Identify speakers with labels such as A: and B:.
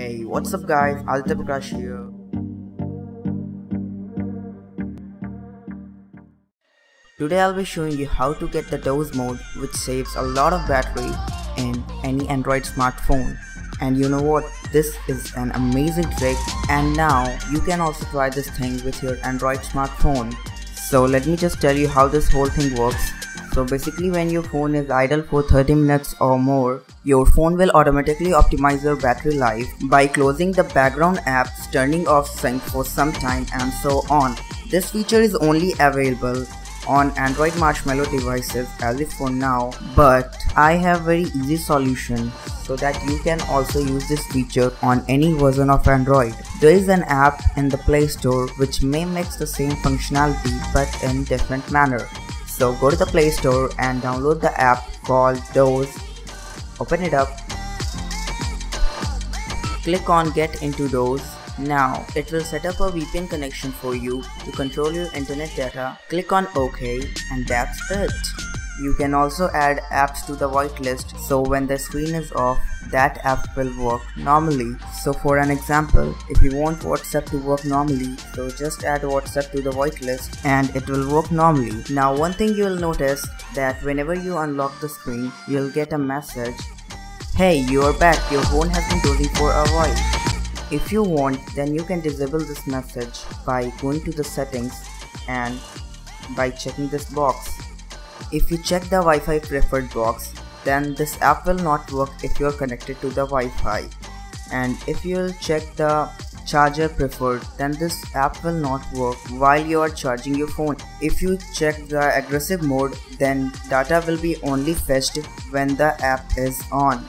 A: Hey, what's up guys? Aditya Prakash here. Today I'll be showing you how to get the doze mode which saves a lot of battery in any Android smartphone. And you know what? This is an amazing trick and now you can also try this thing with your Android smartphone. So let me just tell you how this whole thing works. So basically when your phone is idle for 30 minutes or more, your phone will automatically optimize your battery life by closing the background apps, turning off sync for some time and so on. This feature is only available on Android Marshmallow devices as if for now but I have very easy solution so that you can also use this feature on any version of Android. There is an app in the Play Store which may mimics the same functionality but in different manner. So go to the Play Store and download the app called Doze. Open it up. Click on Get into Doze. Now it will set up a VPN connection for you to control your internet data. Click on OK and that's it. You can also add apps to the whitelist so when the screen is off that app will work normally. So for an example, if you want WhatsApp to work normally, so just add WhatsApp to the whitelist and it will work normally. Now one thing you will notice that whenever you unlock the screen, you'll get a message Hey, you are back, your phone has been dozing for a while. If you want, then you can disable this message by going to the settings and by checking this box. If you check the Wi-Fi preferred box, then this app will not work if you are connected to the Wi-Fi. And if you will check the charger preferred, then this app will not work while you are charging your phone. If you check the aggressive mode, then data will be only fetched when the app is on.